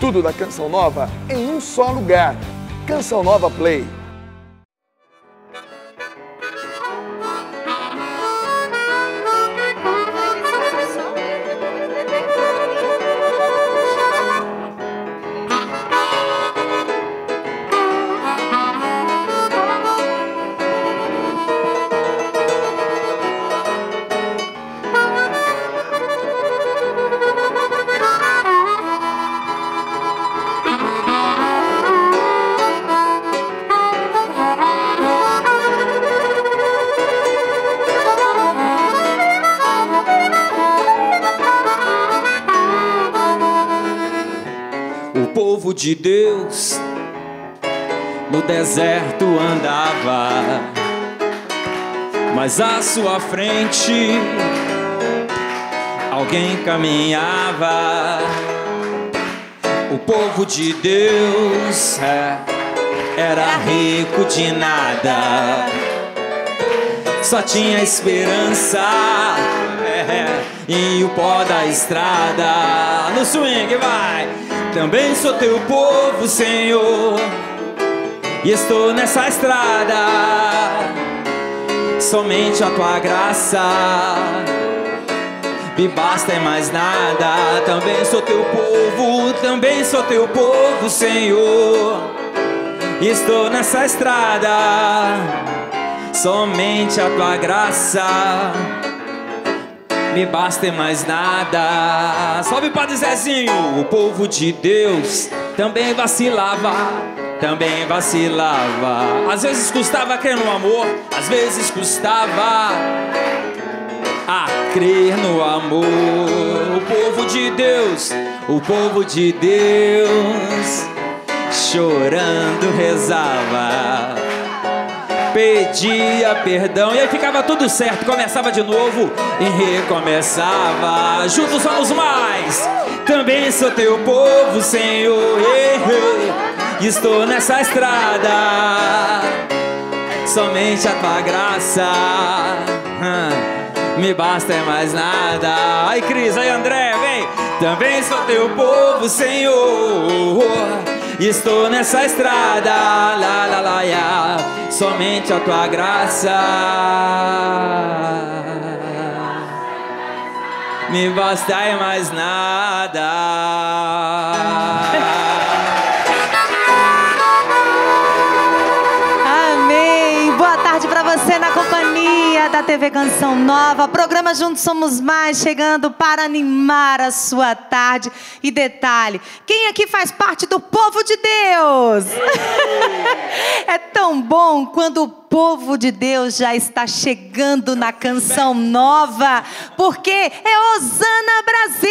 Tudo da Canção Nova em um só lugar. Canção Nova Play. Deserto andava, mas à sua frente alguém caminhava. O povo de Deus é, era rico de nada, só tinha esperança é, e o pó da estrada. No swing, vai! Também sou teu povo, Senhor, e estou nessa estrada. Somente a tua graça me basta e mais nada. Também sou teu povo, também sou teu povo, Senhor, e estou nessa estrada. Somente a tua graça me basta e mais nada. Salve Padre Zezinho, o povo de Deus também vacilava, também vacilava. Às vezes custava crer no amor, às vezes custava a crer no amor. O povo de Deus, o povo de Deus, chorando rezava pedia perdão e aí ficava tudo certo, começava de novo e recomeçava. Juntos somos mais. Também sou teu povo, Senhor. Estou nessa estrada. Somente a tua graça me basta é mais nada. Ai, Cris, aí, André, vem. Também sou teu povo, Senhor. Estou nessa estrada, lá, lá, lá, somente a tua graça me basta e mais nada. Você na companhia da TV Canção Nova. Programa Juntos Somos Mais chegando para animar a sua tarde. E detalhe, quem aqui faz parte do povo de Deus? é tão bom quando o povo de Deus já está chegando na canção nova, porque é Osana Brasil!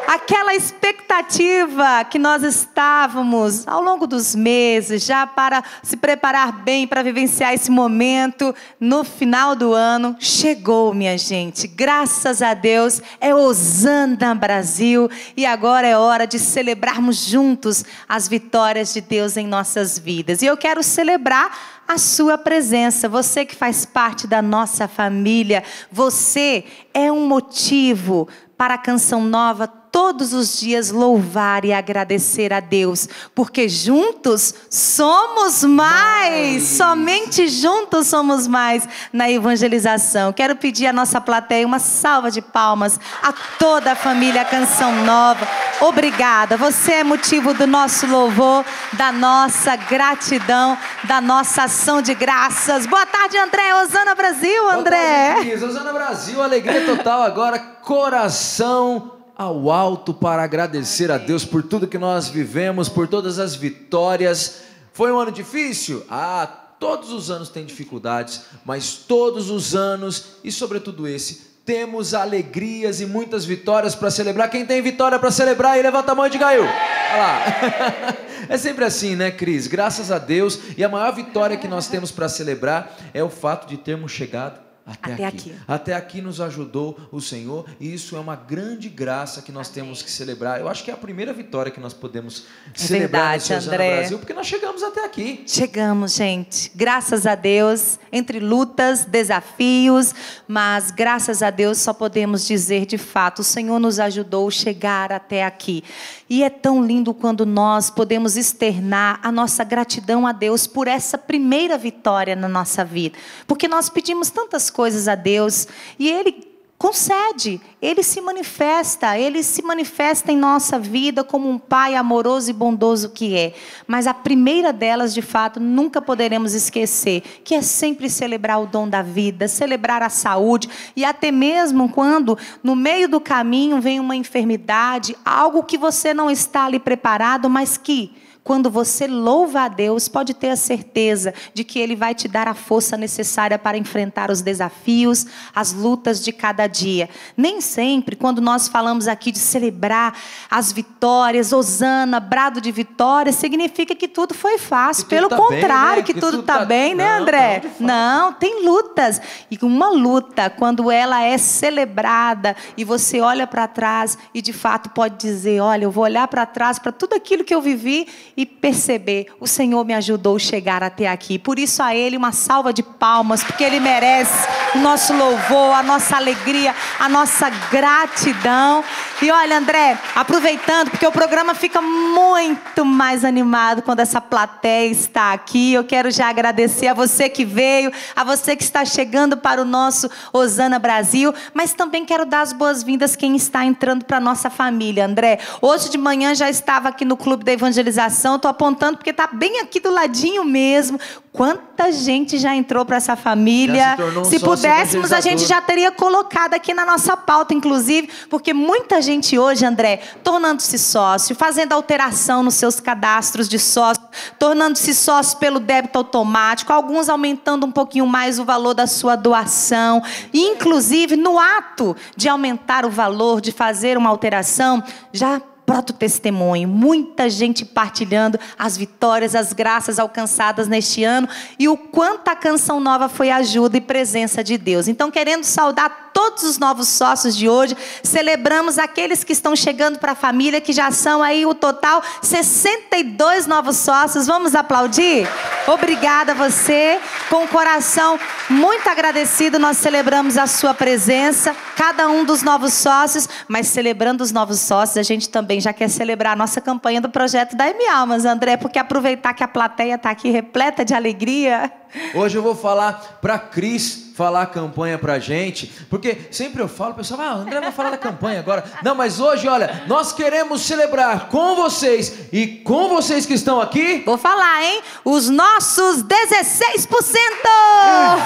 Aquela expectativa que nós estávamos ao longo dos meses, já para se preparar bem para vivenciar esse momento no final do ano, chegou, minha gente. Graças a Deus, é Osana Brasil e agora é hora de celebrarmos juntos as vitórias de Deus em nossas vidas. E eu quero celebrar a sua presença. Você que faz parte da nossa família, você é um motivo para a canção nova todos os dias louvar e agradecer a Deus, porque juntos somos mais, somente juntos somos mais na evangelização. Quero pedir à nossa plateia uma salva de palmas a toda a família Canção Nova. Obrigada, você é motivo do nosso louvor, da nossa gratidão, da nossa ação de graças. Boa tarde, André. Osana Brasil, André. Boa tarde, Osana Brasil, alegria total agora, coração ao alto para agradecer a Deus por tudo que nós vivemos, por todas as vitórias. Foi um ano difícil? Ah, todos os anos tem dificuldades, mas todos os anos, e sobretudo esse, temos alegrias e muitas vitórias para celebrar. Quem tem vitória para celebrar aí, levanta a mão de Gaio. Olha lá. É sempre assim, né, Cris? Graças a Deus. E a maior vitória que nós temos para celebrar é o fato de termos chegado até, Até aqui. aqui. Até aqui nos ajudou o Senhor e isso é uma grande graça que nós Amém. temos que celebrar. Eu acho que é a primeira vitória que nós podemos É celebrar verdade, André. Brasil, porque nós chegamos até aqui. Chegamos, gente. Graças a Deus, entre lutas, desafios, mas graças a Deus só podemos dizer de fato, o Senhor nos ajudou a chegar até aqui. E é tão lindo quando nós podemos externar a nossa gratidão a Deus por essa primeira vitória na nossa vida. Porque nós pedimos tantas coisas a Deus e Ele concede, ele se manifesta, ele se manifesta em nossa vida como um pai amoroso e bondoso que é. Mas a primeira delas, de fato, nunca poderemos esquecer, que é sempre celebrar o dom da vida, celebrar a saúde e até mesmo quando no meio do caminho vem uma enfermidade, algo que você não está ali preparado, mas que quando você louva a Deus, pode ter a certeza de que Ele vai te dar a força necessária para enfrentar os desafios, as lutas de cada dia. Nem sempre, quando nós falamos aqui de celebrar as vitórias, Osana, brado de vitória, significa que tudo foi fácil. Tudo Pelo tá bem, contrário, né? que, Que tudo está tá- bem, né, Não, André? Não, tem lutas. E uma luta, quando ela é celebrada e você olha para trás e de fato pode dizer: Olha, eu vou olhar para trás para tudo aquilo que eu vivi e perceber: o Senhor me ajudou a chegar até aqui. Por isso, a Ele uma salva de palmas, porque Ele merece o nosso louvor, a nossa alegria, a nossa gratidão. E olha, André, aproveitando, porque o programa fica muito mais animado quando essa plateia está aqui. Eu quero já agradecer a você que veio, a você que está chegando para o nosso Osana Brasil, mas também quero dar as boas-vindas quem está entrando para a nossa família, André. Hoje de manhã já estava aqui no Clube da Evangelização, estou apontando porque está bem aqui do ladinho mesmo. Quanta gente já entrou para essa família. Se um Se pudéssemos, a gente já teria colocado aqui na nossa pauta, inclusive, porque muita gente hoje, André, tornando-se sócio, fazendo alteração nos seus cadastros de sócio, tornando-se sócio pelo débito automático, alguns aumentando um pouquinho mais o valor da sua doação, e inclusive no ato de aumentar o valor, de fazer uma alteração, já proto testemunho, muita gente partilhando as vitórias, as graças alcançadas neste ano e o quanto a canção nova foi ajuda e presença de Deus. Então, querendo saudar todos os novos sócios de hoje, celebramos aqueles que estão chegando para a família, que já são aí o total 62 novos sócios. Vamos aplaudir? Obrigada a você, com o coração muito agradecido, nós celebramos a sua presença, cada um dos novos sócios, mas celebrando os novos sócios, a gente também já quer celebrar a nossa campanha do projeto da M Almas, André, porque aproveitar que a plateia está aqui repleta de alegria. Hoje eu vou falar para Cris falar a campanha pra gente, porque sempre eu falo, o pessoal, ah, André vai falar da campanha agora. Não, mas hoje, olha, nós queremos celebrar com vocês e com vocês que estão aqui. Vou falar, hein? Os nossos 16%!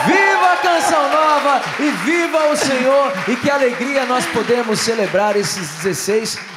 Viva a canção nova e viva o Senhor e que alegria nós podemos celebrar esses 16%.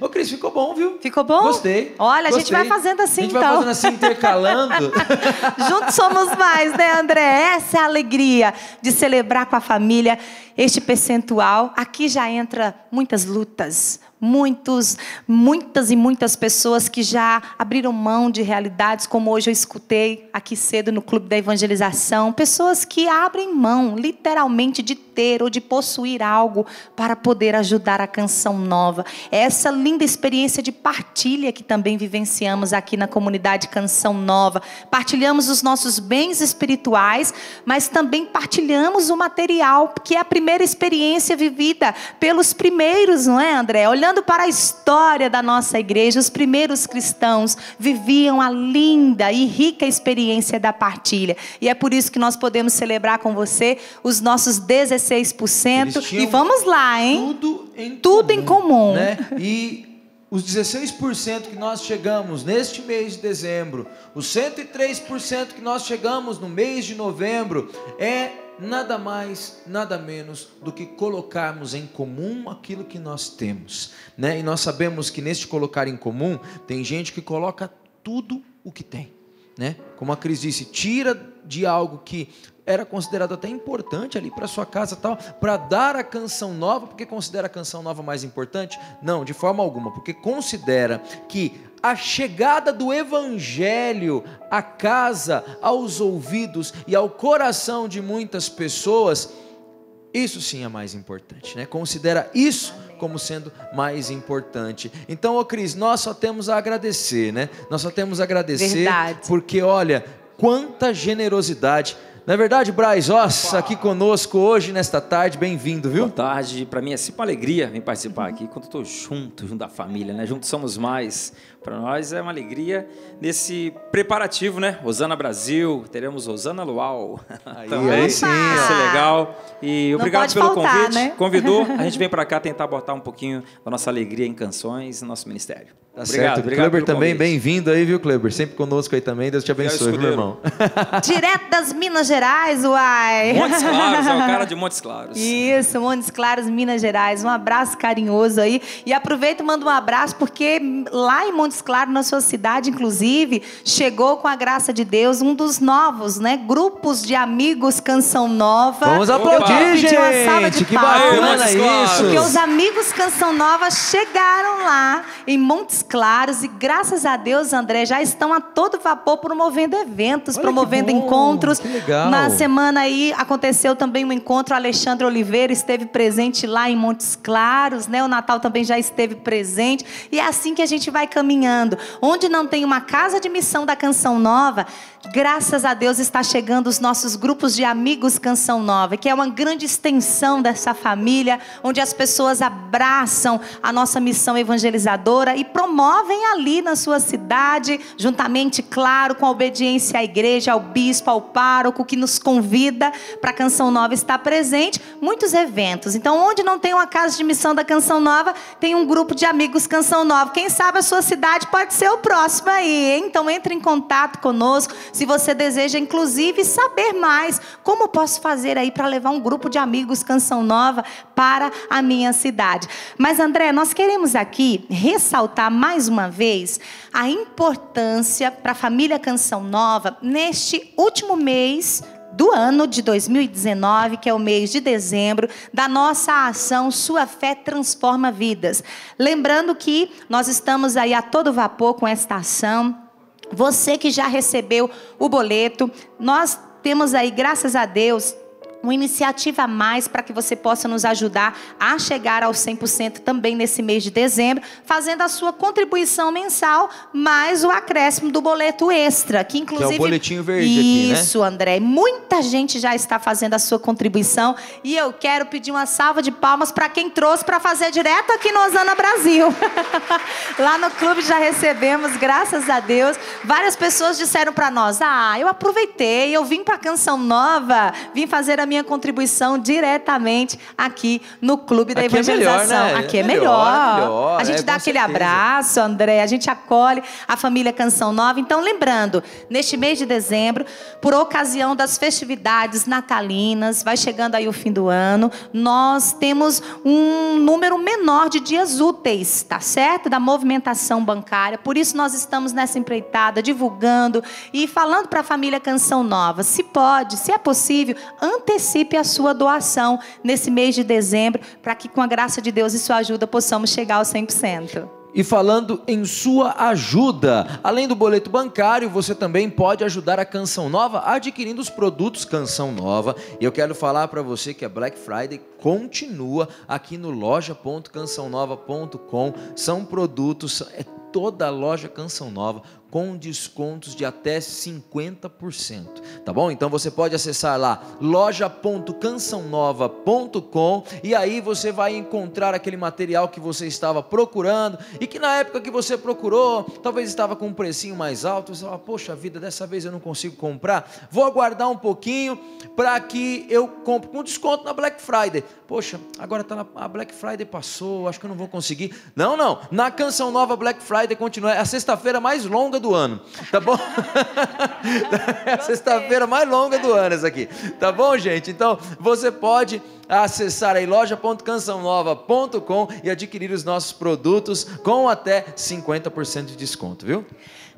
Ô Cris, ficou bom, viu? Ficou bom? Gostei. Olha, a gente gostei. vai fazendo assim, A gente vai então. fazendo assim, intercalando. Juntos somos mais, né, André? Essa é a alegria de celebrar com a família este percentual. Aqui já entra muitas lutas, muitos, muitas e muitas pessoas que já abriram mão de realidades, como hoje eu escutei aqui cedo no Clube da Evangelização, pessoas que abrem mão, literalmente, de ter ou de possuir algo para poder ajudar a canção nova. Essa linda experiência de partilha que também vivenciamos aqui na comunidade Canção Nova. Partilhamos os nossos bens espirituais, mas também partilhamos o material, que é a primeira experiência vivida pelos primeiros, não é, André? Olhando para a história da nossa igreja, os primeiros cristãos viviam a linda e rica experiência da partilha. E é por isso que nós podemos celebrar com você os nossos 16%. Eles E vamos lá, hein? Tudo em Tudo em comum. Né? E os 16% que nós chegamos neste mês de dezembro, os 103% que nós chegamos no mês de novembro, é nada mais, nada menos do que colocarmos em comum aquilo que nós temos. Né? E nós sabemos que neste colocar em comum, tem gente que coloca tudo o que tem. né? Como a Cris disse, tira de algo que era considerado até importante ali para sua casa tal, para dar a canção nova, porque considera a canção nova mais importante? Não, de forma alguma, porque considera que a chegada do evangelho à casa, aos ouvidos e ao coração de muitas pessoas, isso sim é mais importante, né? Considera isso como sendo mais importante. Então, ô Cris, nós só temos a agradecer, né? Nós só temos a agradecer Verdade. porque olha, quanta generosidade não é verdade, Braz Oss, aqui conosco hoje, nesta tarde, bem-vindo, viu? Boa tarde, para mim é sempre uma alegria vir participar aqui, quando estou junto, junto da família, né? Juntos somos mais. Para nós é uma alegria nesse preparativo, né? Osana Brasil, teremos Osana Luau. Aí, também. aí sim, Vai ser legal. E Não obrigado pelo faltar, convite. né? Convidou, a gente vem para cá tentar botar um pouquinho da nossa alegria em canções no nosso ministério. Tá obrigado, certo. obrigado Kleber também, bem-vindo aí, viu, Kleber? Sempre conosco aí também. Deus te abençoe, viu, meu irmão? Direto das Minas Gerais, uai. Montes Claros, é o cara de Montes Claros. Isso, Montes Claros, Minas Gerais. Um abraço carinhoso aí. E aproveito e mando um abraço, porque lá em Montes Claros, na sua cidade, inclusive, chegou com a graça de Deus um dos novos, né? Grupos de amigos Canção Nova. Vamos aplaudir, Pedir uma salva de gente! Que palmas. bacana isso! Porque os amigos Canção Nova chegaram lá em Montes Claros e graças a Deus, André, já estão a todo vapor promovendo eventos, Olha promovendo encontros. que legal. Na semana aí aconteceu também um encontro, Alexandre Oliveira esteve presente lá em Montes Claros, né? O Natal também já esteve presente. E é assim que a gente vai caminhando. Onde não tem uma casa de missão da Canção Nova, graças a Deus está chegando os nossos grupos de amigos Canção Nova, que é uma grande extensão dessa família, onde as pessoas abraçam a nossa missão evangelizadora e promovem ali na sua cidade, juntamente, claro, com a obediência à igreja, ao bispo, ao pároco, que nos convida para a Canção Nova estar presente, muitos eventos. Então, onde não tem uma casa de missão da Canção Nova, tem um grupo de amigos Canção Nova. Quem sabe a sua cidade pode ser o próximo aí, hein? Então, entre em contato conosco. Se você deseja, inclusive, saber mais como posso fazer aí para levar um grupo de amigos Canção Nova para a minha cidade. Mas, André, nós queremos aqui ressaltar mais uma vez a importância para a família Canção Nova neste último mês do ano de 2019, que é o mês de dezembro, da nossa ação Sua Fé Transforma Vidas. Lembrando que nós estamos aí a todo vapor com esta ação. Você que já recebeu o boleto, nós temos aí, graças a Deus, uma iniciativa a mais para que você possa nos ajudar a chegar aos 100% também nesse mês de dezembro, fazendo a sua contribuição mensal, mais o acréscimo do boleto extra, que inclusive... boletinho verde aqui, né? Isso, André. Muita gente já está fazendo a sua contribuição e eu quero pedir uma salva de palmas para quem trouxe para fazer direto aqui no Osana Brasil. Lá no clube já recebemos, graças a Deus. Várias pessoas disseram para nós: "Ah, eu aproveitei, eu vim para Canção Nova, vim fazer a minha contribuição diretamente aqui no clube da Aqui é melhor, evangelização. né? Aqui é Melhor, melhor. melhor, A gente é, dá aquele certeza. abraço, André, a gente acolhe a família Canção Nova. Então, lembrando, neste mês de dezembro, por ocasião das festividades natalinas, vai chegando aí o fim do ano, nós temos um número menor de dias úteis, tá certo? Da movimentação bancária. Por isso nós estamos nessa empreitada, divulgando e falando para a família Canção Nova, se pode, se é possível, antecipe a sua doação nesse mês de dezembro, para que com a graça de Deus e sua ajuda possamos chegar aos 100%. E falando em sua ajuda, além do boleto bancário, você também pode ajudar a Canção Nova adquirindo os produtos Canção Nova. E eu quero falar para você que a Black Friday continua aqui no loja.cançãonova.com. São produtos, é toda a loja Canção Nova com descontos de até 50%, tá bom? Então você pode acessar lá loja.cançãonova.com e aí você vai encontrar aquele material que você estava procurando e que na época que você procurou, talvez estava com um precinho mais alto, você fala, poxa vida, dessa vez eu não consigo comprar, vou aguardar um pouquinho para que eu compre com desconto na Black Friday. Poxa, agora tá na, a Black Friday passou, acho que eu não vou conseguir. Não, não, na Canção Nova Black Friday continua, é a sexta-feira mais longa do ano, tá bom? é a sexta-feira mais longa do ano essa aqui, tá bom, gente? Então, você pode acessar aí loja.cançãonova.com e adquirir os nossos produtos com até 50% de desconto, viu?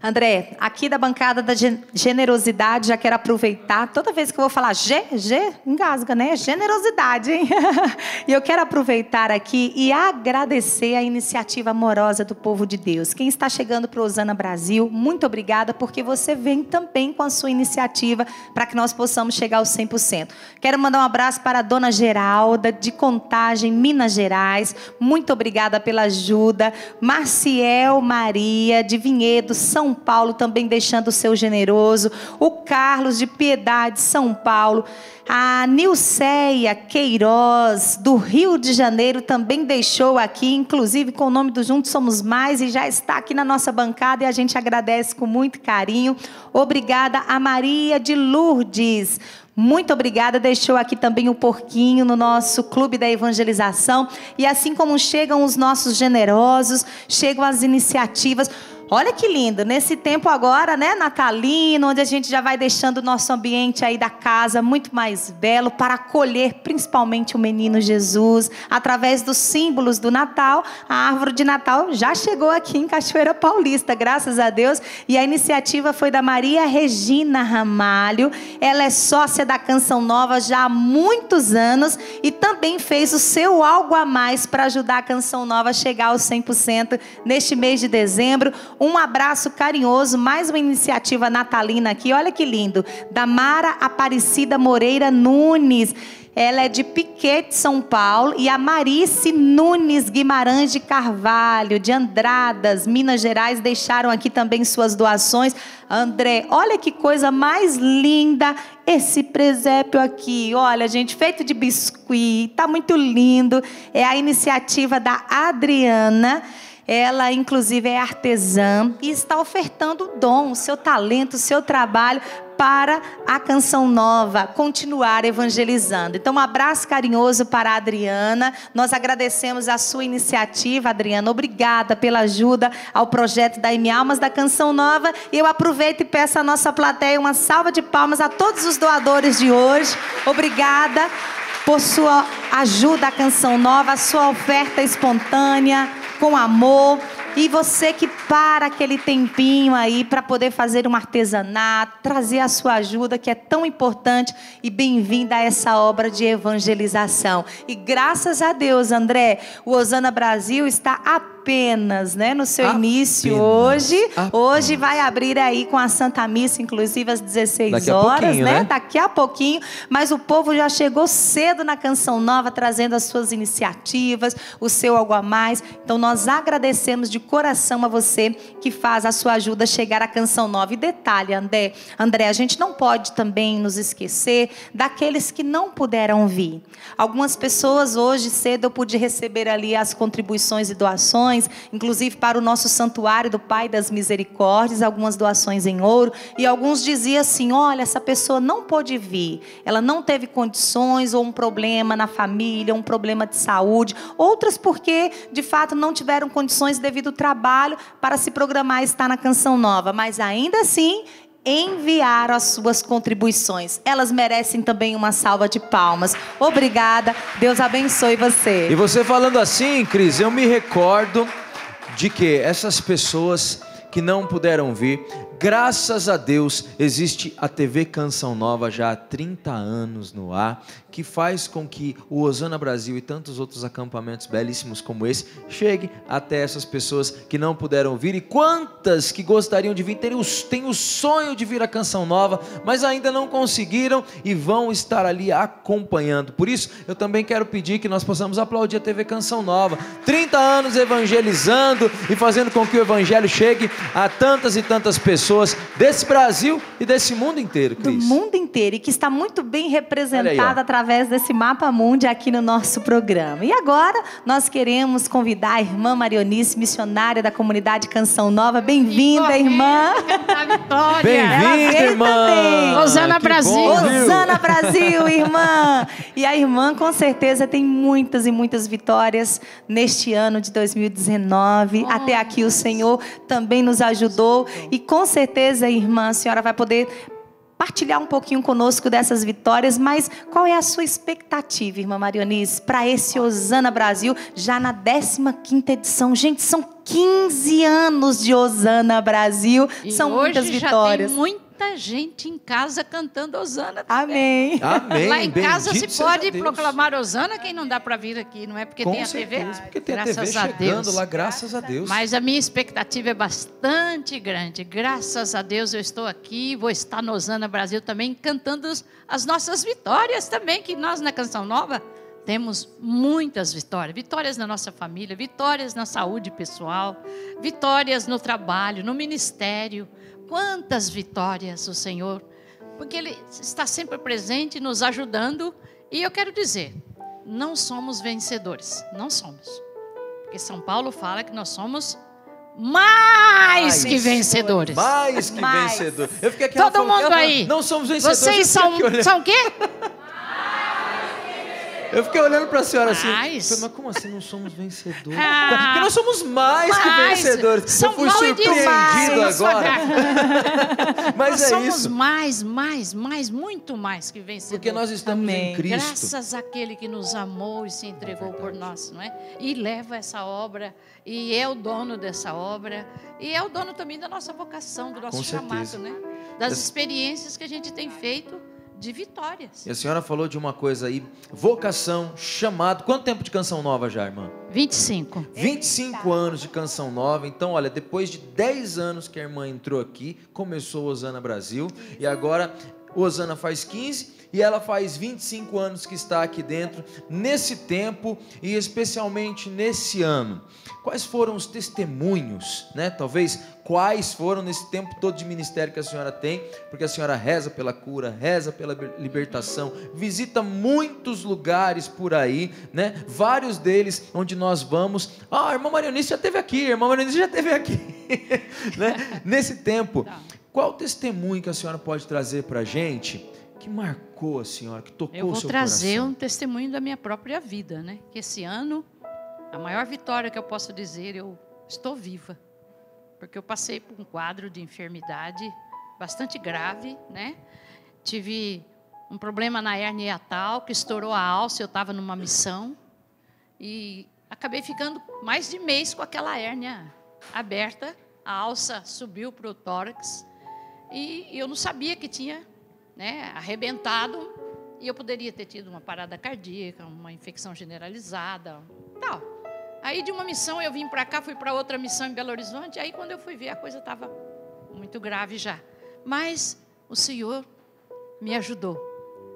André, aqui da bancada da generosidade, já quero aproveitar. Toda vez que eu vou falar G, G, engasga, né? Generosidade, hein? e eu quero aproveitar aqui e agradecer a iniciativa amorosa do povo de Deus. Quem está chegando para o Osana Brasil, muito obrigada, porque você vem também com a sua iniciativa para que nós possamos chegar aos 100%. Quero mandar um abraço para a dona Geralda, de Contagem, Minas Gerais. Muito obrigada pela ajuda. Marciel Maria, de Vinhedo, São são Paulo também deixando o seu generoso, o Carlos de Piedade, São Paulo, a Nilceia Queiroz, do Rio de Janeiro, também deixou aqui, inclusive com o nome do Juntos Somos Mais, e já está aqui na nossa bancada e a gente agradece com muito carinho. Obrigada a Maria de Lourdes. Muito obrigada. Deixou aqui também o porquinho no nosso clube da evangelização. E assim como chegam os nossos generosos, chegam as iniciativas. Olha que lindo, nesse tempo agora, né, natalino, onde a gente já vai deixando o nosso ambiente aí da casa muito mais belo para acolher principalmente o menino Jesus, através dos símbolos do Natal. A árvore de Natal já chegou aqui em Cachoeira Paulista, graças a Deus, e a iniciativa foi da Maria Regina Ramalho. Ela é sócia da Canção Nova já há muitos anos e também fez o seu algo a mais para ajudar a Canção Nova a chegar aos 100% neste mês de dezembro. Um abraço carinhoso, mais uma iniciativa natalina aqui. Olha que lindo. Da Mara Aparecida Moreira Nunes. Ela é de Piquete, São Paulo. E a Marice Nunes Guimarães de Carvalho, de Andradas, Minas Gerais, deixaram aqui também suas doações. André, olha que coisa mais linda esse presépio aqui. Olha, gente, feito de biscuit, tá muito lindo. É a iniciativa da Adriana. Ela, inclusive, é artesã e está ofertando o dom, o seu talento, o seu trabalho para a canção nova continuar evangelizando. Então, um abraço carinhoso para a Adriana. Nós agradecemos a sua iniciativa, Adriana. Obrigada pela ajuda ao projeto da M Almas da Canção Nova. E eu aproveito e peço à nossa plateia uma salva de palmas a todos os doadores de hoje. Obrigada por sua ajuda à Canção Nova, a sua oferta espontânea com amor. E você que para aquele tempinho aí para poder fazer um artesanato, trazer a sua ajuda, que é tão importante, e bem-vinda a essa obra de evangelização. E graças a Deus, André, o Osana Brasil está a apenas, né, no seu apenas, início hoje. Apenas. Hoje vai abrir aí com a Santa Missa, inclusive às 16 Daqui horas, né? né? Daqui a pouquinho, mas o povo já chegou cedo na Canção Nova trazendo as suas iniciativas, o seu algo a mais. Então nós agradecemos de coração a você que faz a sua ajuda chegar à Canção Nova. E detalhe, André, André, a gente não pode também nos esquecer daqueles que não puderam vir. Algumas pessoas hoje cedo eu pude receber ali as contribuições e doações doações, inclusive para o nosso santuário do Pai das Misericórdias, algumas doações em ouro, e alguns diziam assim: olha, essa pessoa não pôde vir, ela não teve condições, ou um problema na família, um problema de saúde, outras porque de fato não tiveram condições devido ao trabalho para se programar e estar na canção nova, mas ainda assim enviaram as suas contribuições. Elas merecem também uma salva de palmas. Obrigada. Deus abençoe você. E você falando assim, Cris, eu me recordo de que essas pessoas que não puderam vir, Graças a Deus existe a TV Canção Nova já há 30 anos no ar, que faz com que o Osana Brasil e tantos outros acampamentos belíssimos como esse chegue até essas pessoas que não puderam vir e quantas que gostariam de vir, têm o, sonho de vir à Canção Nova, mas ainda não conseguiram e vão estar ali acompanhando. Por isso, eu também quero pedir que nós possamos aplaudir a TV Canção Nova. 30 anos evangelizando e fazendo com que o evangelho chegue a tantas e tantas pessoas pessoas desse Brasil e desse mundo inteiro, Cris. Do mundo inteiro e que está muito bem representada através desse mapa mundi aqui no nosso programa. E agora nós queremos convidar a irmã Marionice, missionária da comunidade Canção Nova. Bem-vinda, irmã. Bem-vinda, irmã. Osana Brasil. Osana Brasil, irmã. E a irmã com certeza tem muitas e muitas vitórias neste ano de 2019. Oh. Até aqui o Senhor também nos ajudou e com certeza certeza, irmã, a senhora vai poder partilhar um pouquinho conosco dessas vitórias, mas qual é a sua expectativa, irmã Marionice, para esse Osana Brasil, já na 15ª edição? Gente, são 15 anos de Osana Brasil, E são muitas já vitórias. tem muita gente em casa cantando Osana também. Amém. Amém. Lá em casa Bendito se pode proclamar Osana, quem não dá para vir aqui, não é porque Com tem a TV? certeza, porque tem graças a TV a chegando Deus. lá, graças a Deus. Mas a minha expectativa é bastante grande. Graças a Deus eu estou aqui, vou estar no Osana Brasil também, cantando as- as nossas vitórias também, que nós na Canção Nova temos muitas vitórias. Vitórias na nossa família, vitórias na saúde pessoal, vitórias no trabalho, no ministério. Quantas vitórias o Senhor, porque Ele está sempre presente, nos ajudando. E eu quero dizer, não somos vencedores, não somos. Porque São Paulo fala que nós somos mais que vencedores. Mais que Mais. vencedor. Eu fiquei aqui Todo mundo aí. Não somos vencedores. Vocês são, são o quê? Eu fiquei olhando pra senhora assim. Mas como assim não somos vencedores? Ah. Porque nós somos mais, que vencedores. São eu fui surpreendido agora. Mas nós é somos isso. mais, mais, mais, muito mais que vencedores. Porque nós estamos Amém. em Cristo. Graças àquele que nos amou e se entregou por nós, não é? E leva essa obra, e é o dono dessa obra, e é o dono também da nossa vocação, do nosso chamado, né? Das experiências que a gente tem feito de vitórias. E a senhora falou de uma coisa aí, vocação, chamado. Quanto tempo de canção nova já, irmã? 25. 25 anos de canção nova. Então, olha, depois de 10 anos que a irmã entrou aqui, começou o Osana Brasil. E agora o Osana faz 15 e ela faz 25 anos que está aqui dentro, nesse tempo e especialmente nesse ano. Quais foram os testemunhos, né? Talvez quais foram nesse tempo todo de ministério que a senhora tem, porque a senhora reza pela cura, reza pela libertação, visita muitos lugares por aí, né? Vários deles onde nós vamos. Ah, a irmã Marionice já esteve aqui, a irmã Marionice já esteve aqui, né? Nesse tempo, Tá. qual o testemunho que a senhora pode trazer para a gente que marcou a senhora, que tocou Eu o vou seu trazer coração? um testemunho da minha própria vida, né? Que esse ano, a maior vitória que eu posso dizer, eu estou viva. Porque eu passei por um quadro de enfermidade bastante grave, né? Tive um problema na hernia hiatal, que estourou a alça, eu estava numa missão. E acabei ficando mais de mês com aquela hérnia aberta. A alça subiu para o tórax. E eu não sabia que tinha né, arrebentado e eu poderia ter tido uma parada cardíaca, uma infecção generalizada, tal. Aí de uma missão eu vim para cá, fui para outra missão em Belo Horizonte, aí quando eu fui ver a coisa estava muito grave já. Mas o Senhor me ajudou.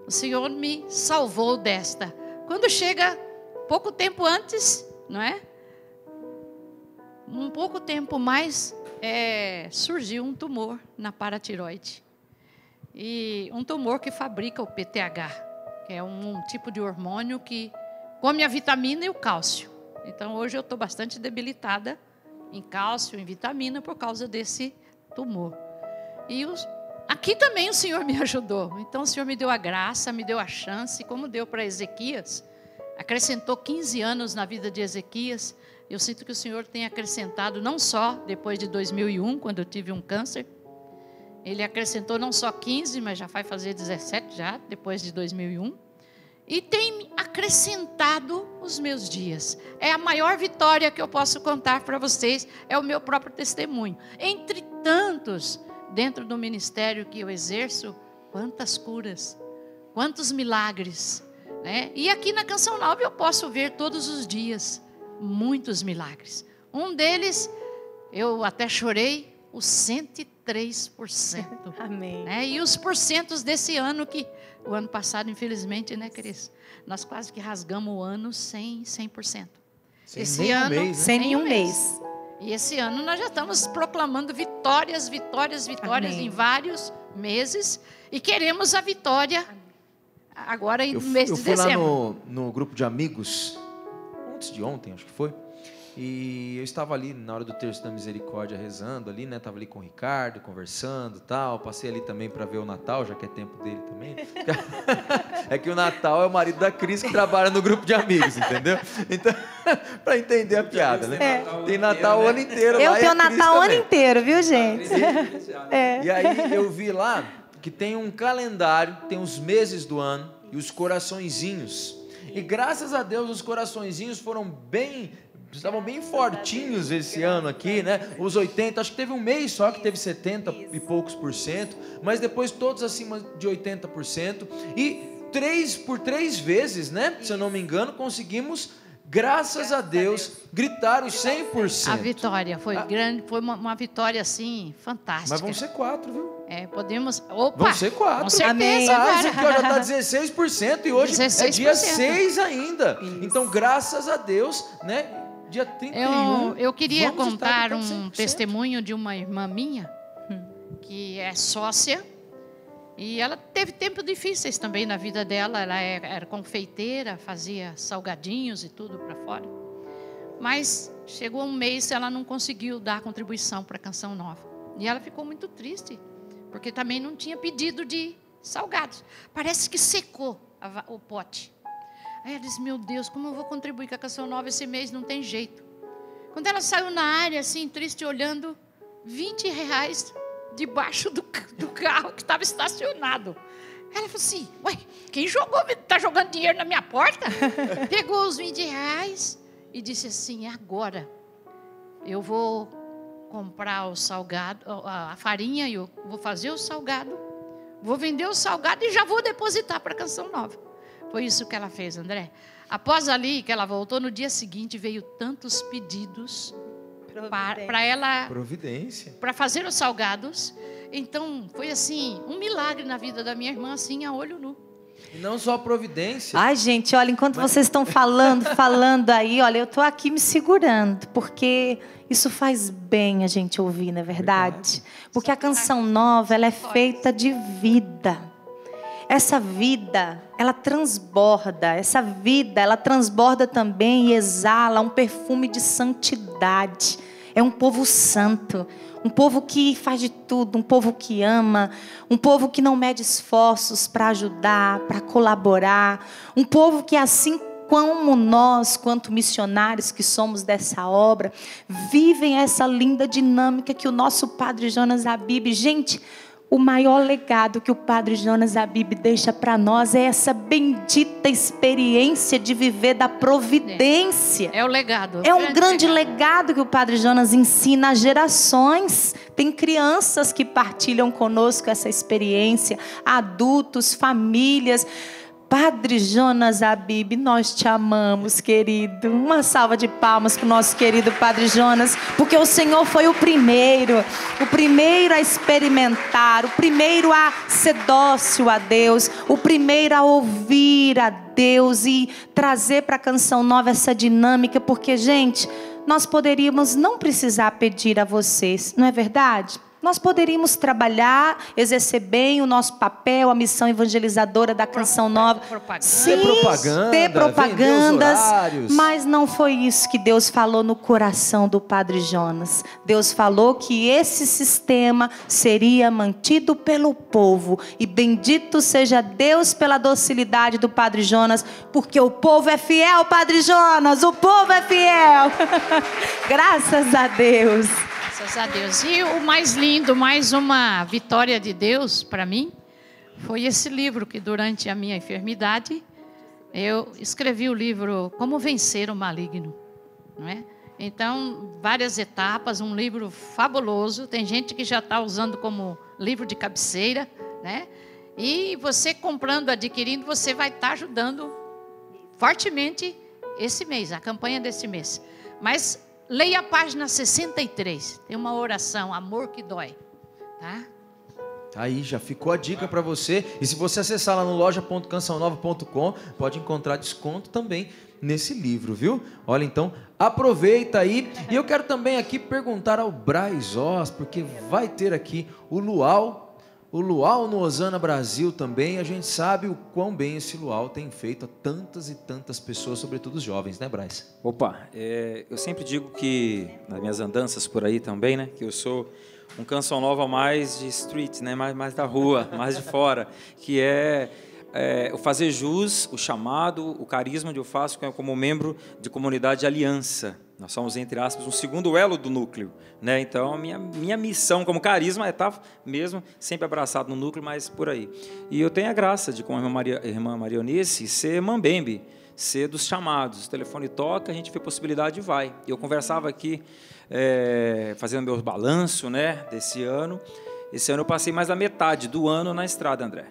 O Senhor me salvou desta. Quando chega pouco tempo antes, não é? Um pouco tempo mais, é, surgiu um tumor na paratiroide. E um tumor que fabrica o PTH, que é um, tipo de hormônio que come a vitamina e o cálcio. Então hoje eu estou bastante debilitada em cálcio, em vitamina, por causa desse tumor. E os, aqui também o Senhor me ajudou. Então o Senhor me deu a graça, me deu a chance, como deu para Ezequias, acrescentou 15 anos na vida de Ezequias. Eu sinto que o Senhor tem acrescentado, não só depois de 2001, quando eu tive um câncer, ele acrescentou não só 15, mas já vai fazer 17 já, depois de 2001. E tem acrescentado os meus dias. É a maior vitória que eu posso contar para vocês, é o meu próprio testemunho. Entre tantos, dentro do ministério que eu exerço, quantas curas, quantos milagres. Né? E aqui na Canção Nova eu posso ver todos os dias muitos milagres. Um deles, eu até chorei, os 130 3%. Amém. Né? E os porcentos desse ano que o ano passado, infelizmente, né, Cris? Nós quase que rasgamos o ano sem 100%. Sem esse ano, mês, né? sem nenhum mês. E esse ano nós já estamos proclamando vitórias, vitórias, vitórias Amém. em vários meses e queremos a vitória agora no mês de dezembro. Eu fui lá no, no grupo de amigos antes de ontem, acho que foi. E eu estava ali na hora do terço da misericórdia rezando ali, né? Tava ali com o Ricardo, conversando, tal. Passei ali também para ver o Natal, já que é tempo dele também. é que o Natal é o marido da Cris que trabalha no grupo de amigos, entendeu? Então, para entender a piada, né? Tem Natal o ano inteiro Eu lá e tenho Natal o ano inteiro, viu, gente? É. E aí eu vi lá que tem um calendário, tem os meses do ano e os coraçõezinhos. E graças a Deus os coraçõezinhos foram bem estavam bem fortinhos esse ano aqui, né? Os 80, acho que teve um mês só que teve 70 e poucos por cento, mas depois todos acima de 80%. E três por três vezes, né? Se eu não me engano, conseguimos graças a Deus, gritar os 100%. A vitória foi grande, foi uma, uma vitória assim fantástica. Mas vão ser quatro, viu? É, podemos. Opa! Vão ser quatro. Com certeza, Amém. Ó, já está 16% e hoje é 16%. dia 6 ainda. Então, graças a Deus, né? Dia 31. Eu, eu queria contar com um 100%. testemunho de uma irmã minha, que é sócia, e ela teve tempos difíceis também na vida dela. Ela era, era confeiteira, fazia salgadinhos e tudo para fora. Mas chegou um mês ela não conseguiu dar contribuição para a canção nova. E ela ficou muito triste, porque também não tinha pedido de salgados. Parece que secou o pote. Aí ela disse: Meu Deus, como eu vou contribuir com a canção nova esse mês? Não tem jeito. Quando ela saiu na área, assim, triste, olhando, 20 reais debaixo do, do carro que estava estacionado. Ela falou assim: Ué, quem jogou, está jogando dinheiro na minha porta? Pegou os 20 reais e disse assim: Agora eu vou comprar o salgado, a a farinha, e eu vou fazer o salgado, vou vender o salgado e já vou depositar para a canção nova. Foi isso que ela fez, André. Após ali, que ela voltou, no dia seguinte veio tantos pedidos para ela Providência. para fazer os salgados. Então, foi assim, um milagre na vida da minha irmã, assim, a olho nu. E não só providência. Ai, gente, olha, enquanto vocês estão falando, falando aí, olha, eu tô aqui me segurando, porque isso faz bem a gente ouvir, não é verdade? Porque a canção nova, ela é feita de vida. Essa vida, ela transborda, essa vida, ela transborda também e exala um perfume de santidade. É um povo santo, um povo que faz de tudo, um povo que ama, um povo que não mede esforços para ajudar, para colaborar, um povo que assim como nós, quanto missionários que somos dessa obra, vivem essa linda dinâmica que o nosso Padre Jonas Abib, gente, o maior legado que o Padre Jonas Abib deixa para nós é essa bendita experiência de viver da providência. É o legado. É um grande legado que o Padre Jonas ensina às gerações. Tem crianças que partilham conosco essa experiência, adultos, famílias. Padre Jonas Abib, nós te amamos, querido. Uma salva de palmas para o nosso querido Padre Jonas, porque o Senhor foi o primeiro, o primeiro a experimentar, o primeiro a ser dócil a Deus, o primeiro a ouvir a Deus e trazer para a canção nova essa dinâmica, porque, gente, nós poderíamos não precisar pedir a vocês, não é verdade? Nós poderíamos trabalhar, exercer bem o nosso papel, a missão evangelizadora da canção nova. propaganda. Sim, Ter propaganda, ter propagandas, mas não foi isso que Deus falou no coração do Padre Jonas. Deus falou que esse sistema seria mantido pelo povo. E bendito seja Deus pela docilidade do Padre Jonas, porque o povo é fiel, Padre Jonas, o povo é fiel. Graças a Deus. Graças a Deus. E o mais lindo, mais uma vitória de Deus para mim, foi esse livro que durante a minha enfermidade eu escrevi o livro Como Vencer o Maligno, não é? Então, várias etapas, um livro fabuloso. Tem gente que já está usando como livro de cabeceira, né? E você comprando, adquirindo, você vai estar ajudando fortemente esse mês, a campanha desse mês. Mas leia a página 63. Tem uma oração, amor que dói, tá? Aí já ficou a dica para você. E se você acessar lá no loja.cançãonova.com, pode encontrar desconto também nesse livro, viu? Olha, então, aproveita aí. E eu quero também aqui perguntar ao Braz Oz, porque vai ter aqui o Luau, o Luau no Osana Brasil também. A gente sabe o quão bem esse Luau tem feito a tantas e tantas pessoas, sobretudo os jovens, né, Braz? Opa, é, eu sempre digo que, nas minhas andanças por aí também, né, que eu sou um canção nova mais de street, né, mais, mais da rua, mais de fora, que é, é, o fazer jus, o chamado, o carisma de eu faço como membro de comunidade Aliança. Nós somos, entre aspas, um segundo elo do núcleo. Né? Então, a minha, minha missão como carisma é estar mesmo sempre abraçado no núcleo, mas por aí. E eu tenho a graça de, com a irmã, Maria, a irmã Marionice, ser mambembe, ser dos chamados. O telefone toca, a gente vê possibilidade e vai. Eu conversava aqui, é, fazendo meu balanço né, desse ano. Esse ano eu passei mais da metade do ano na estrada, André.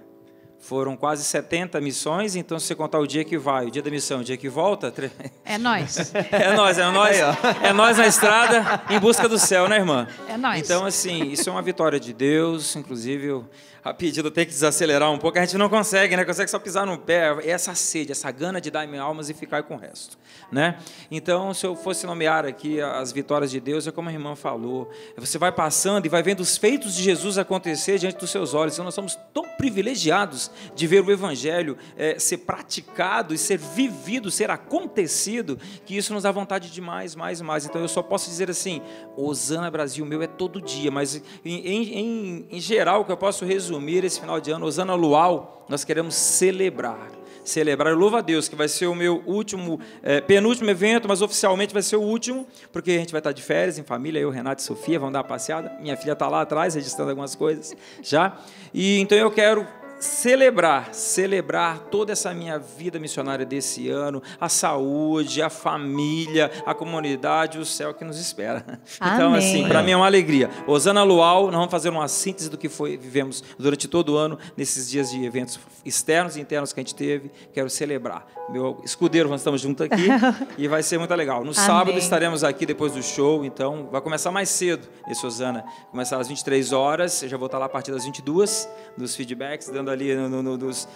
Foram quase 70 missões, então se você contar o dia que vai, o dia da missão, o dia que volta. É nós. é nós, é nós. É nós na estrada em busca do céu, né, irmã? É nós. Então, assim, isso é uma vitória de Deus. Inclusive, eu, a pedido tem que desacelerar um pouco, a gente não consegue, né? Consegue só pisar no pé. É essa sede, essa gana de dar em almas e ficar com o resto né? Então, se eu fosse nomear aqui as vitórias de Deus, é como a irmã falou, você vai passando e vai vendo os feitos de Jesus acontecer diante dos seus olhos. Então, nós somos tão privilegiados de ver o Evangelho é, ser praticado e ser vivido, ser acontecido, que isso nos dá vontade de mais, mais, mais. Então, eu só posso dizer assim: Osana Brasil, meu é todo dia, mas em, em, em geral, o que eu posso resumir esse final de ano, Osana Luau, nós queremos celebrar celebrar. Eu louvo a Deus que vai ser o meu último, é, penúltimo evento, mas oficialmente vai ser o último, porque a gente vai estar de férias em família, eu, Renato e Sofia, vamos dar uma passeada. Minha filha está lá atrás, registrando algumas coisas já. E então eu quero celebrar, celebrar toda essa minha vida missionária desse ano, a saúde, a família, a comunidade, o céu que nos espera. Então, Amém. assim, para mim é uma alegria. Osana Luau, nós vamos fazer uma síntese do que foi vivemos durante todo o ano, nesses dias de eventos externos e internos que a gente teve. Quero celebrar. Meu escudeiro, nós estamos juntos aqui e vai ser muito legal. No Amém. sábado estaremos aqui depois do show, então vai começar mais cedo, esse Osana. Começar às 23 horas, eu já vou estar lá a partir das 22, nos feedbacks, dando ali no, no, nos,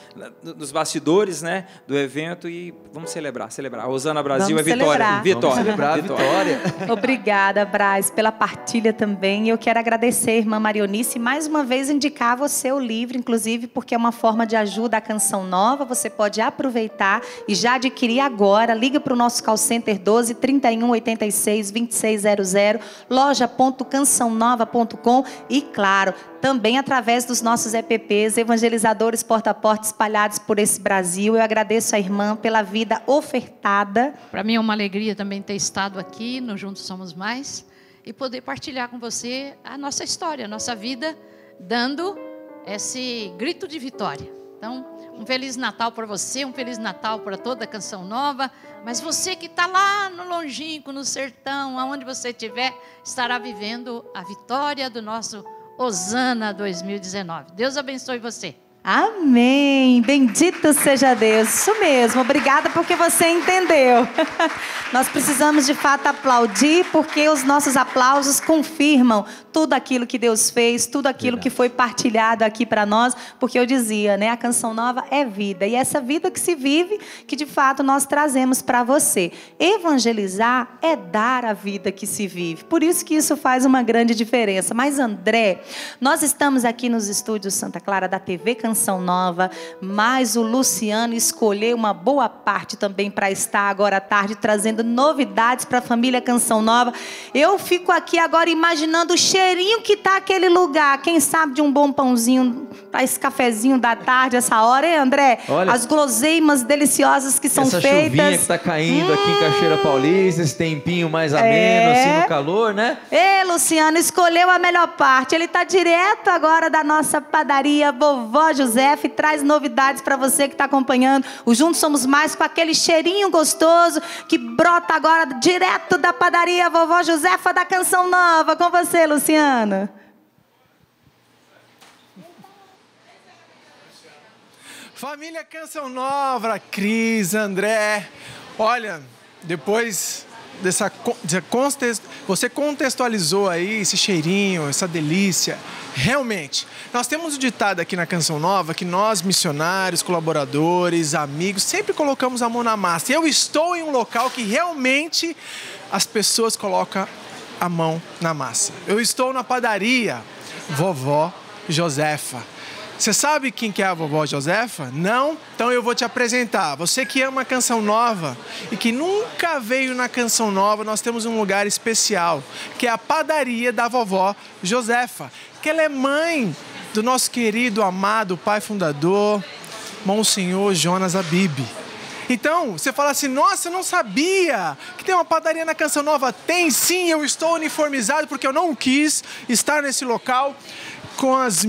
nos, bastidores né, do evento e vamos celebrar, celebrar. A Osana Brasil vamos é vitória. Celebrar. Vitória. Vamos celebrar vitória. Obrigada, Braz, pela partilha também. Eu quero agradecer, irmã Marionice, mais uma vez indicar você o livro, inclusive, porque é uma forma de ajuda à canção nova. Você pode aproveitar e já adquirir agora. Liga para o nosso call center 12 31 86 2600, loja.cançãonova.com e, claro, também através dos nossos EPPs, evangelizadores porta a porta espalhados por esse Brasil. Eu agradeço a irmã pela vida ofertada. Para mim é uma alegria também ter estado aqui no Juntos Somos Mais e poder partilhar com você a nossa história, a nossa vida, dando esse grito de vitória. Então, um Feliz Natal para você, um Feliz Natal para toda a Canção Nova. Mas você que está lá no longínquo, no sertão, aonde você estiver, estará vivendo a vitória do nosso Osana 2019. Deus abençoe você. Amém. Bendito seja Deus. Isso mesmo. Obrigada porque você entendeu. Nós precisamos de fato aplaudir porque os nossos aplausos confirmam tudo aquilo que Deus fez, tudo aquilo Verdade. que foi partilhado aqui para nós, porque eu dizia, né, a canção nova é vida e essa vida que se vive, que de fato nós trazemos para você. Evangelizar é dar a vida que se vive. Por isso que isso faz uma grande diferença. Mas André, nós estamos aqui nos estúdios Santa Clara da TV Canção Nova, mas o Luciano escolheu uma boa parte também para estar agora à tarde trazendo novidades para a família Canção Nova. Eu fico aqui agora imaginando o cheirinho que tá aquele lugar. Quem sabe de um bom pãozinho para esse cafezinho da tarde, essa hora, hein, André? Olha, As guloseimas deliciosas que são essa feitas. Essa chuvinha que está caindo hum, aqui em hum. Paulista, esse tempinho mais ameno, é... assim, no calor, né? Ê, Luciano, escolheu a melhor parte. Ele está direto agora da nossa padaria Vovó José e traz novidades para você que está acompanhando. O Juntos Somos Mais com aquele cheirinho gostoso que brota agora direto da padaria Vovó Josefa da Canção Nova. Com você. Luciana? Família Canção Nova, Cris, André. Olha, depois dessa, você contextualizou aí esse cheirinho, essa delícia. Realmente, nós temos o ditado aqui na Canção Nova que nós, missionários, colaboradores, amigos, sempre colocamos a mão na massa. Eu estou em um local que realmente as pessoas colocam a mão na massa. Eu estou na padaria Vovó Josefa. Você sabe quem que é a vovó Josefa? Não? Então eu vou te apresentar. Você que ama canção nova e que nunca veio na canção nova, nós temos um lugar especial, que é a padaria da vovó Josefa, que ela é mãe do nosso querido, amado pai fundador, Monsenhor Jonas Abib. Então, você fala assim: nossa, eu não sabia que tem uma padaria na Canção Nova. Tem sim, eu estou uniformizado porque eu não quis estar nesse local com as,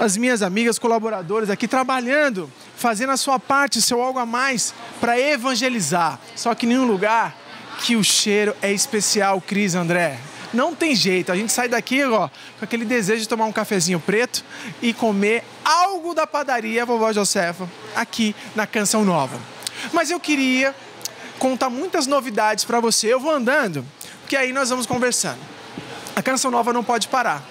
as minhas amigas colaboradoras aqui trabalhando, fazendo a sua parte, seu algo a mais para evangelizar. Só que em um lugar que o cheiro é especial, Cris André. Não tem jeito, a gente sai daqui ó, com aquele desejo de tomar um cafezinho preto e comer algo da padaria Vovó Josefa aqui na Canção Nova. Mas eu queria contar muitas novidades para você. Eu vou andando, porque aí nós vamos conversando. A Canção Nova não pode parar.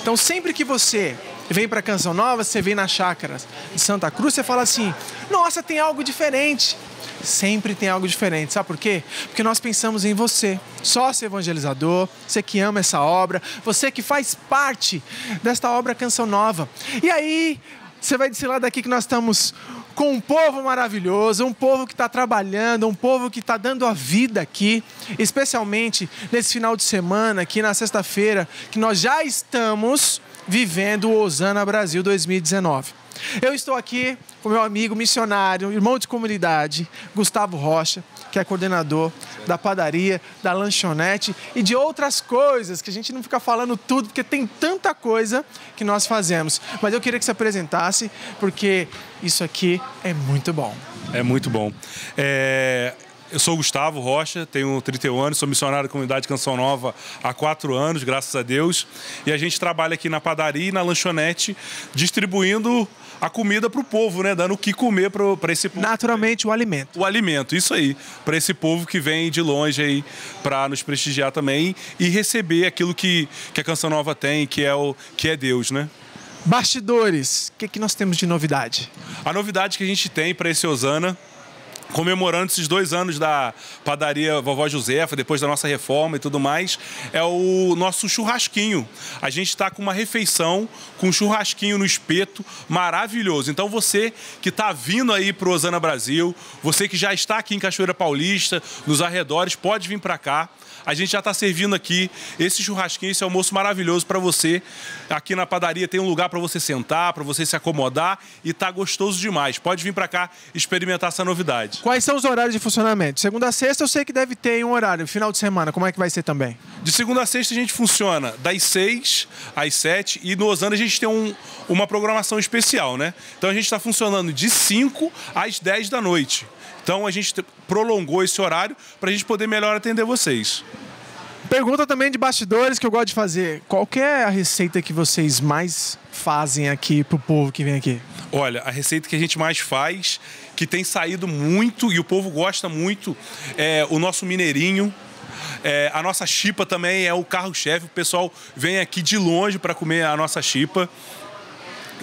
Então, sempre que você vem para Canção Nova, você vem nas chácaras de Santa Cruz, você fala assim: nossa, tem algo diferente. Sempre tem algo diferente, sabe por quê? Porque nós pensamos em você, sócio evangelizador, você que ama essa obra, você que faz parte desta obra Canção Nova. E aí, você vai dizer lá daqui que nós estamos com um povo maravilhoso, um povo que está trabalhando, um povo que está dando a vida aqui, especialmente nesse final de semana, aqui na sexta-feira, que nós já estamos vivendo o Osana Brasil 2019. Eu estou aqui com meu amigo missionário, irmão de comunidade, Gustavo Rocha, que é coordenador da padaria, da lanchonete e de outras coisas que a gente não fica falando tudo, porque tem tanta coisa que nós fazemos. Mas eu queria que se apresentasse, porque isso aqui é muito bom. É muito bom. É, eu sou o Gustavo Rocha, tenho 31 anos, sou missionário da comunidade Canção Nova há quatro anos, graças a Deus. E a gente trabalha aqui na padaria e na lanchonete, distribuindo a comida para o povo, né? Dando o que comer para esse povo. Naturalmente, o alimento. O alimento, isso aí. Para esse povo que vem de longe aí para nos prestigiar também e receber aquilo que, que a Canção Nova tem, que é, o, que é Deus, né? Bastidores, o que, que nós temos de novidade? A novidade que a gente tem para esse Osana comemorando esses dois anos da padaria Vovó Josefa, depois da nossa reforma e tudo mais, é o nosso churrasquinho. A gente está com uma refeição com um churrasquinho no espeto maravilhoso. Então você que está vindo aí para o Osana Brasil, você que já está aqui em Cachoeira Paulista, nos arredores, pode vir para cá. A gente já está servindo aqui esse churrasquinho, esse almoço maravilhoso para você. Aqui na padaria tem um lugar para você sentar, para você se acomodar e tá gostoso demais. Pode vir para cá experimentar essa novidade. Quais são os horários de funcionamento? Segunda a sexta eu sei que deve ter um horário. Final de semana, como é que vai ser também? De segunda a sexta a gente funciona das 6 às 7 e no Osana a gente tem um, uma programação especial, né? Então a gente está funcionando de 5 às 10 da noite. Então a gente prolongou esse horário para a gente poder melhor atender vocês. Pergunta também de bastidores que eu gosto de fazer. Qual é a receita que vocês mais fazem aqui pro povo que vem aqui? Olha, a receita que a gente mais faz, que tem saído muito e o povo gosta muito, é o nosso mineirinho. É, a nossa chipa também é o carro-chefe. O pessoal vem aqui de longe para comer a nossa chipa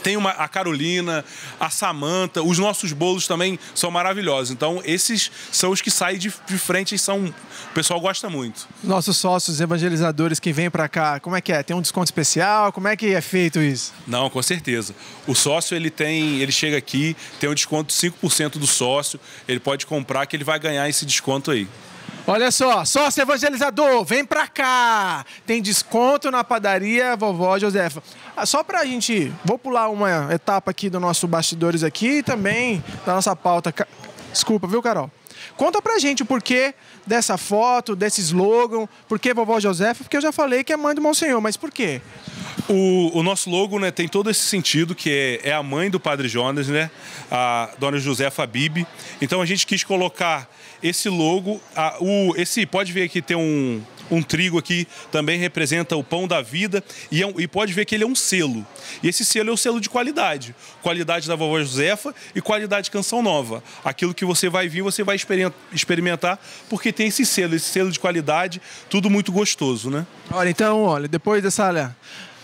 tem uma, a Carolina, a Samanta, os nossos bolos também são maravilhosos. Então, esses são os que saem de, de frente e são. O pessoal gosta muito. Nossos sócios evangelizadores que vêm para cá, como é que é? Tem um desconto especial? Como é que é feito isso? Não, com certeza. O sócio, ele tem, ele chega aqui, tem um desconto de 5% do sócio, ele pode comprar que ele vai ganhar esse desconto aí. Olha só, sócio evangelizador, vem pra cá! Tem desconto na padaria Vovó Josefa. Ah, só pra gente, vou pular uma etapa aqui do nosso bastidores aqui e também da nossa pauta. Desculpa, viu, Carol? Conta pra gente o porquê dessa foto, desse slogan, por que Vovó Josefa, porque eu já falei que é mãe do Monsenhor, mas por quê? O, o, nosso logo né, tem todo esse sentido, que é, é, a mãe do Padre Jonas, né, a dona Josefa Bibi. Então a gente quis colocar esse logo, a, o, esse pode ver que tem um, um trigo aqui, também representa o pão da vida, e, é um, e, pode ver que ele é um selo. E esse selo é o selo de qualidade. Qualidade da vovó Josefa e qualidade Canção Nova. Aquilo que você vai vir, você vai experimentar, porque tem esse selo, esse selo de qualidade, tudo muito gostoso, né? Olha, então, olha, depois dessa olha,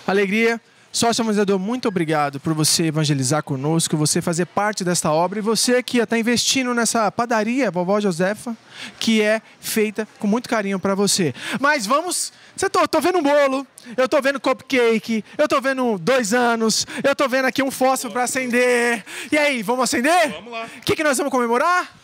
alegria, Sócio Evangelizador, muito obrigado por você evangelizar conosco, você fazer parte desta obra e você que está investindo nessa padaria, Vovó Josefa, que é feita com muito carinho para você. Mas vamos, você tô, tô vendo um bolo, eu tô vendo cupcake, eu tô vendo dois anos, eu tô vendo aqui um fósforo para acender. E aí, vamos acender? Vamos lá. O que, que nós vamos comemorar?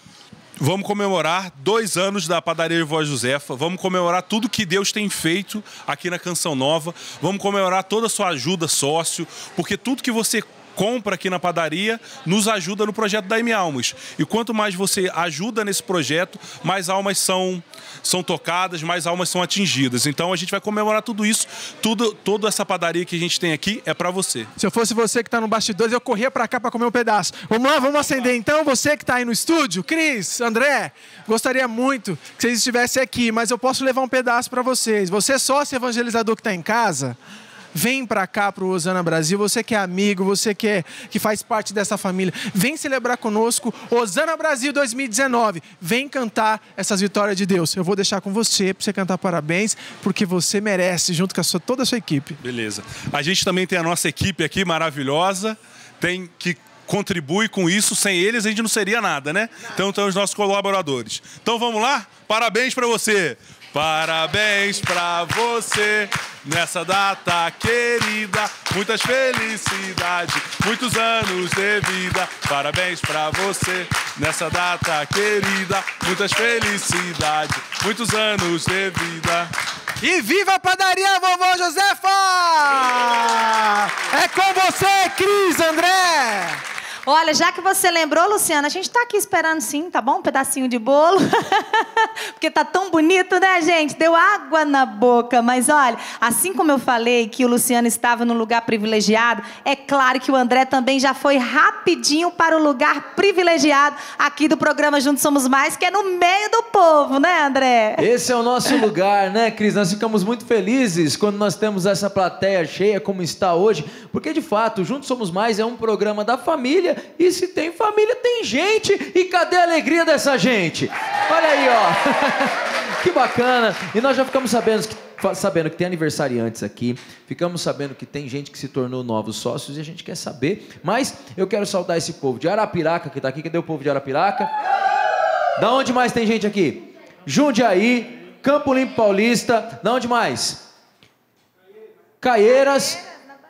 Vamos comemorar dois anos da padaria Vó Josefa. Vamos comemorar tudo que Deus tem feito aqui na Canção Nova. Vamos comemorar toda a sua ajuda sócio, porque tudo que você compra aqui na padaria nos ajuda no projeto da M Almas. E quanto mais você ajuda nesse projeto, mais almas são, são tocadas, mais almas são atingidas. Então a gente vai comemorar tudo isso, tudo, toda essa padaria que a gente tem aqui é para você. Se eu fosse você que está no bastidores, eu corria para cá para comer um pedaço. Vamos lá, vamos acender então. Você que está aí no estúdio, Cris, André, gostaria muito que vocês estivessem aqui, mas eu posso levar um pedaço para vocês. Você é sócio evangelizador que está em casa, vem para cá para o Osana Brasil. Você que é amigo, você que, é, que faz parte dessa família, vem celebrar conosco Osana Brasil 2019. Vem cantar essas vitórias de Deus. Eu vou deixar com você para você cantar parabéns, porque você merece, junto com a sua, toda a sua equipe. Beleza. A gente também tem a nossa equipe aqui maravilhosa, tem que contribui com isso. Sem eles a gente não seria nada, né? Então, estão os nossos colaboradores. Então vamos lá? Parabéns para você. Parabéns pra você nessa data querida. Muitas felicidades, muitos anos de vida. Parabéns pra você nessa data querida. Muitas felicidades, muitos anos de vida. E viva a padaria Vovó Josefa! É com você, Cris André! Olha, já que você lembrou, Luciana, a gente está aqui esperando sim, tá bom? Um pedacinho de bolo. Porque tá tão bonito, né, gente? Deu água na boca. Mas olha, assim como eu falei que o Luciano estava num lugar privilegiado, é claro que o André também já foi rapidinho para o lugar privilegiado aqui do programa Juntos Somos Mais, que é no meio do povo, né, André? Esse é o nosso lugar, né, Cris? Nós ficamos muito felizes quando nós temos essa plateia cheia como está hoje, porque de fato, Juntos Somos Mais é um programa da família e se tem família, tem gente. E cadê a alegria dessa gente? Olha aí, ó. que bacana. E nós já ficamos sabendo que sabendo que tem aniversariantes aqui, ficamos sabendo que tem gente que se tornou novos sócios e a gente quer saber. Mas eu quero saudar esse povo de Arapiraca que está aqui. Cadê o povo de Arapiraca? Da onde mais tem gente aqui? Jundiaí, Campo Limpo Paulista. Da onde mais? Caieiras.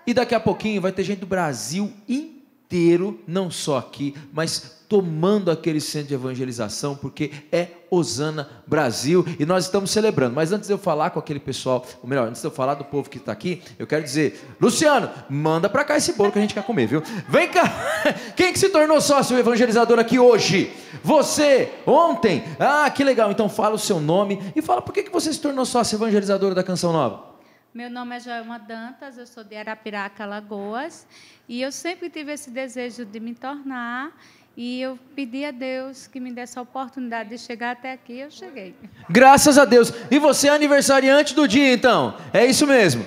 E daqui a pouquinho vai ter gente do Brasil inteiro inteiro, não só aqui, mas tomando aquele centro de evangelização, porque é Osana Brasil e nós estamos celebrando. Mas antes de eu falar com aquele pessoal, ou melhor, antes de eu falar do povo que está aqui, eu quero dizer, Luciano, manda para cá esse bolo que a gente quer comer, viu? Vem cá! Quem que se tornou sócio evangelizador aqui hoje? Você, ontem? Ah, que legal! Então fala o seu nome e fala por que, que você se tornou sócio evangelizador da Canção Nova. Meu nome é Joelma Dantas, eu sou de Arapiraca, Lagoas, e eu sempre tive esse desejo de me tornar, e eu pedi a Deus que me desse a oportunidade de chegar até aqui, e eu cheguei. Graças a Deus. E você é aniversariante do dia, então? É isso mesmo?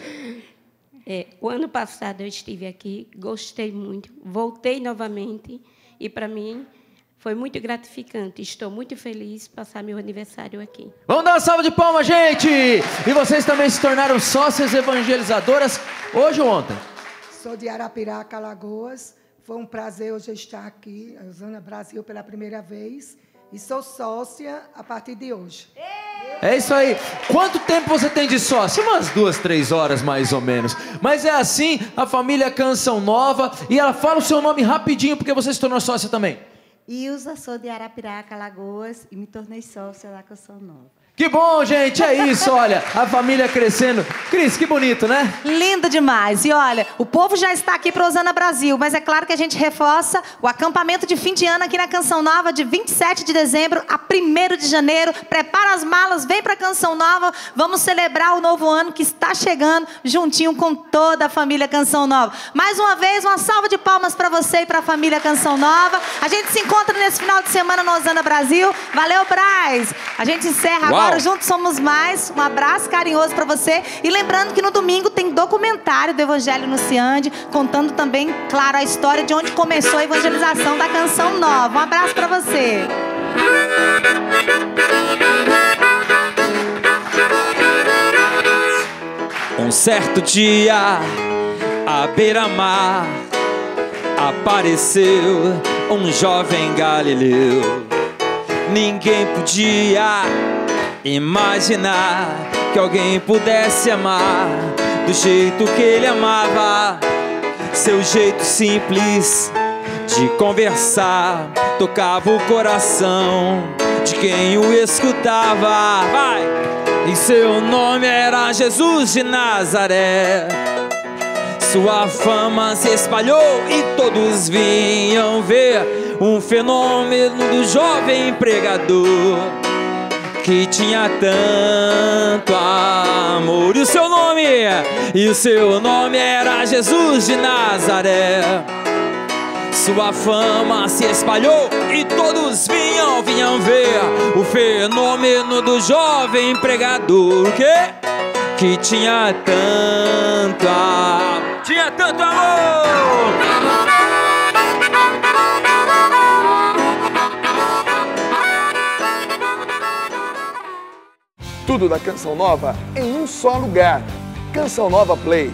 É, o ano passado eu estive aqui, gostei muito, voltei novamente, e para mim foi muito gratificante. Estou muito feliz de passar meu aniversário aqui. Vamos dar uma salva de palmas, gente! E vocês também se tornaram sócias evangelizadoras hoje ou ontem? Sou de Arapiraca, Lagoas. Foi um prazer hoje estar aqui, Usando Brasil, pela primeira vez. E sou sócia a partir de hoje. É isso aí. Quanto tempo você tem de sócia? Umas duas, três horas mais ou menos. Mas é assim, a família Canção Nova. E ela fala o seu nome rapidinho, porque você se tornou sócia também. Ilza, sou de Arapiraca, Lagoas, e me tornei sócia da Canção Nova. Que bom, gente, é isso, olha, a família crescendo. Cris, que bonito, né? Lindo demais. E olha, o povo já está aqui para Osana Brasil, mas é claro que a gente reforça o acampamento de fim de ano aqui na Canção Nova, de 27 de dezembro a 1 de janeiro. Prepara as malas, vem para a Canção Nova, vamos celebrar o novo ano que está chegando, juntinho com toda a família Canção Nova. Mais uma vez, uma salva de palmas para você e para a família Canção Nova. A gente se encontra nesse final de semana no Osana Brasil. Valeu, Braz! A gente encerra Uau. agora Agora juntos somos mais. Um abraço carinhoso para você. E lembrando que no domingo tem documentário do Evangelho no Ciande, contando também, claro, a história de onde começou a evangelização da canção nova. Um abraço para você. Um certo dia, à beira-mar, apareceu um jovem galileu. Ninguém podia Imaginar que alguém pudesse amar do jeito que ele amava, seu jeito simples de conversar tocava o coração de quem o escutava. Vai! E seu nome era Jesus de Nazaré. Sua fama se espalhou e todos vinham ver um fenômeno do jovem pregador que tinha tanto amor. E o seu nome, e o seu nome era Jesus de Nazaré. Sua fama se espalhou e todos vinham, vinham ver o fenômeno do jovem pregador que, que tinha tanto, a- tinha tanto amor. Tudo da Canção Nova em um só lugar. Canção Nova Play.